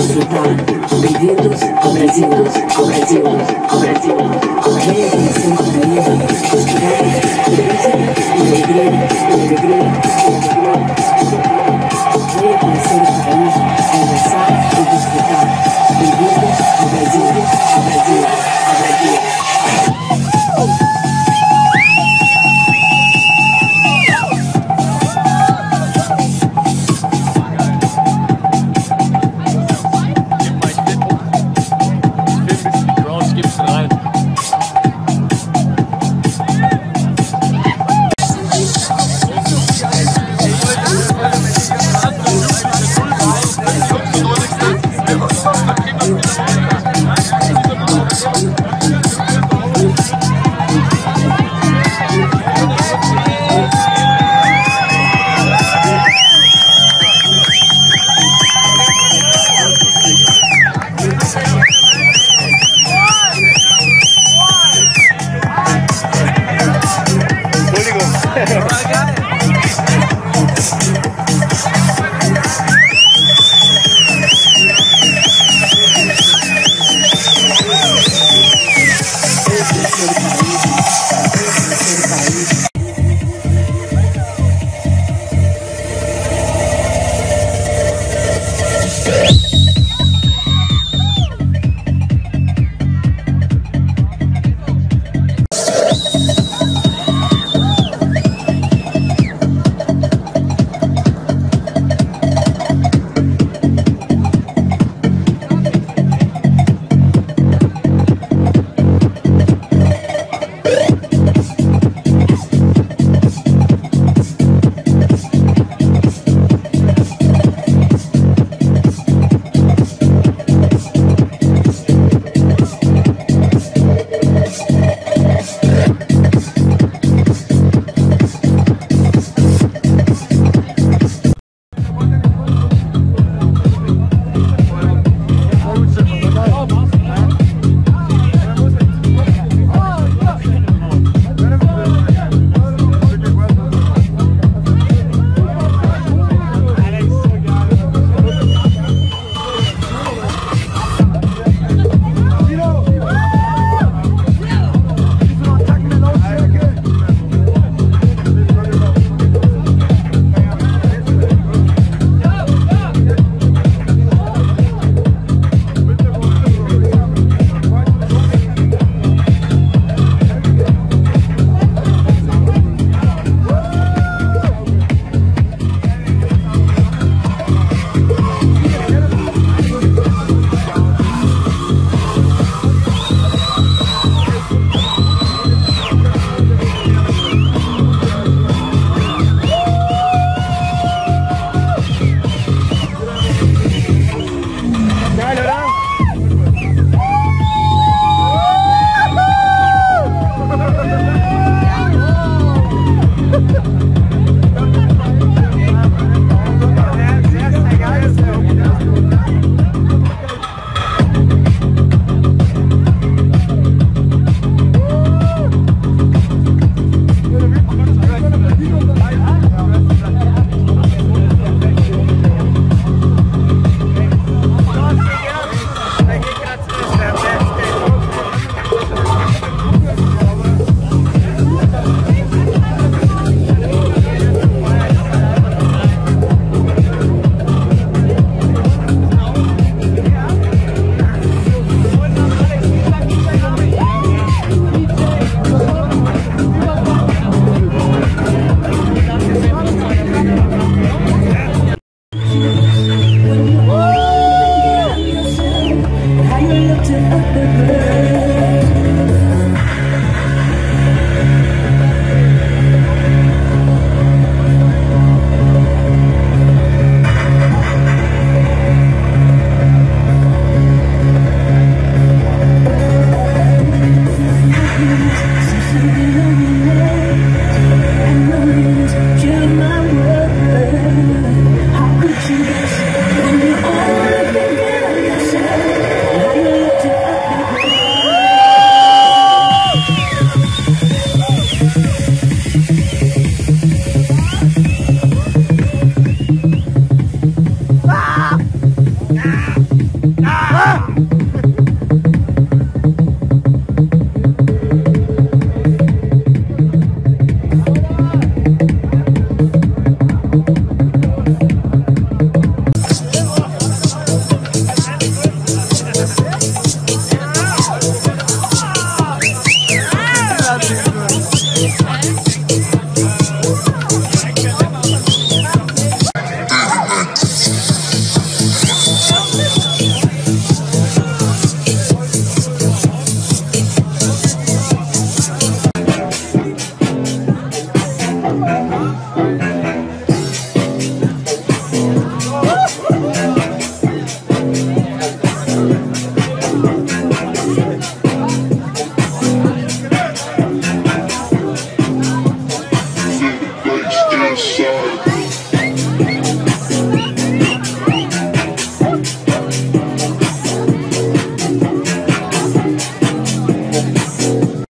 Pidiendo, ofreciendo, ofreciendo, ofreciendo.